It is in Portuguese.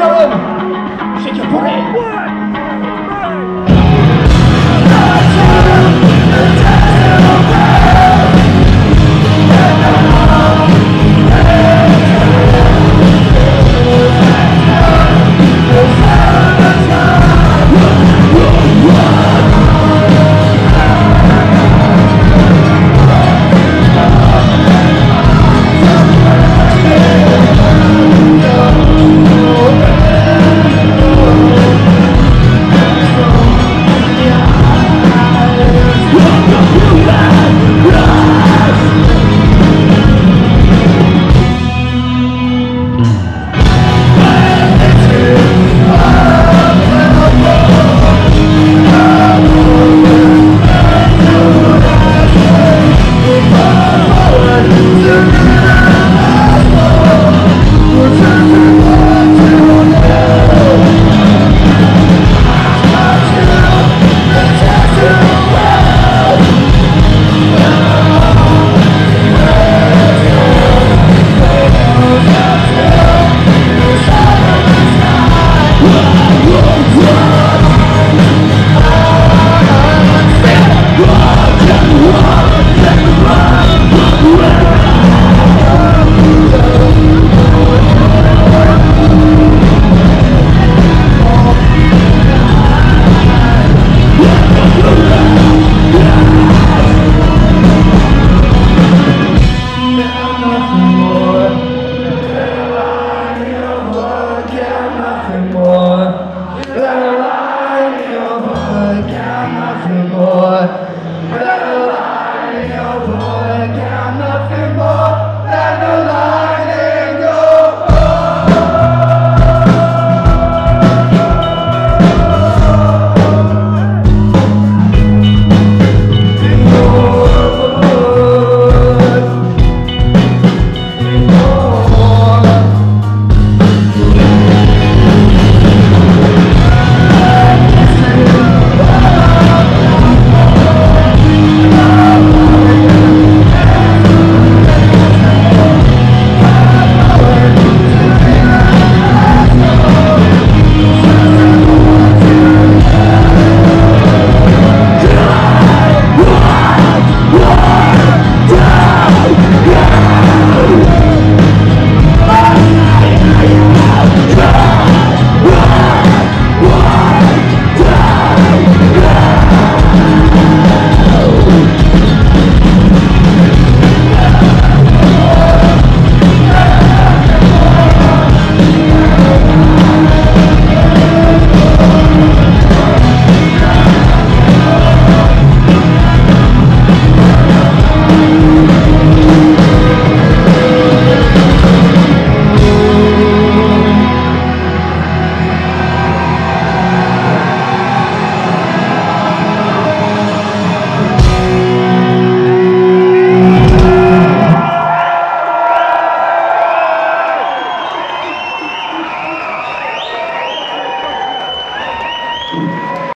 Joana.